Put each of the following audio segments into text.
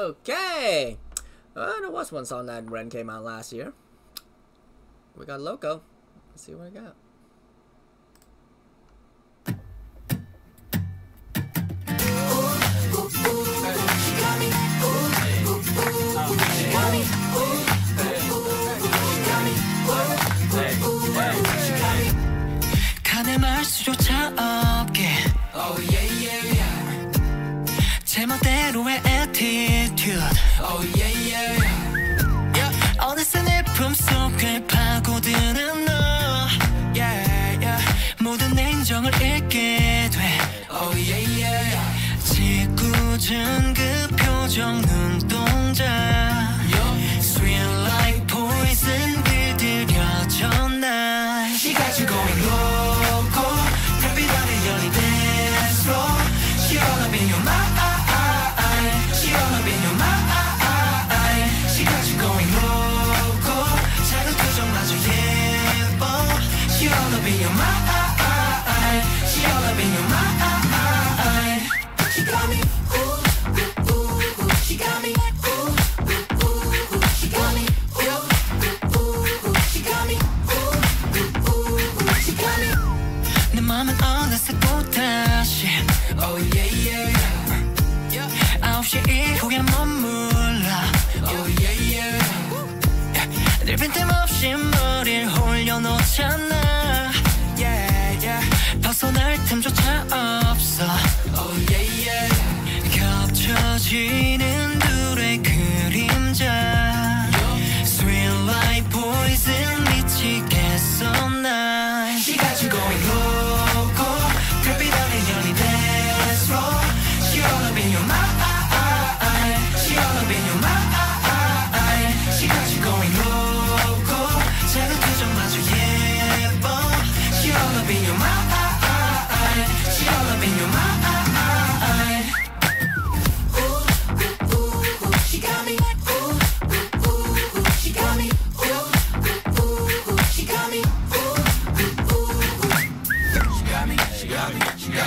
Okay. Uh, there was one song that Ren came out last year. We got Loco. Let's see what we got. 간에 말 수조차 없게 Oh yeah yeah yeah 제멋대로의 Attitude Oh yeah yeah yeah 어느새 내 품속에 파고드는 너 yeah, yeah. 모든 냉정을 잃게 돼 Oh yeah yeah yeah 짓궂은 그 표정 눈동자 Sweet like poison 길들여져 날 She got you going loco up in your mind She all up in your mind She got me ooh, ooh, ooh, ooh. She got me 맘은 어느새 또 다시 Oh yeah yeah yeah 아홉 시 이후에 머물러 Oh yeah yeah 늘 빈 틈없이 머리를 yeah. 벗어날 틈조차 없어. Oh yeah yeah. 겹쳐지는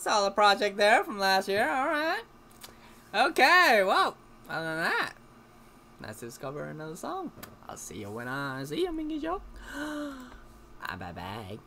Solid project there from last year. Alright. Okay, well, other than that, let's discover another song. I'll see you when I see you, Mingy Joe. Bye bye bye.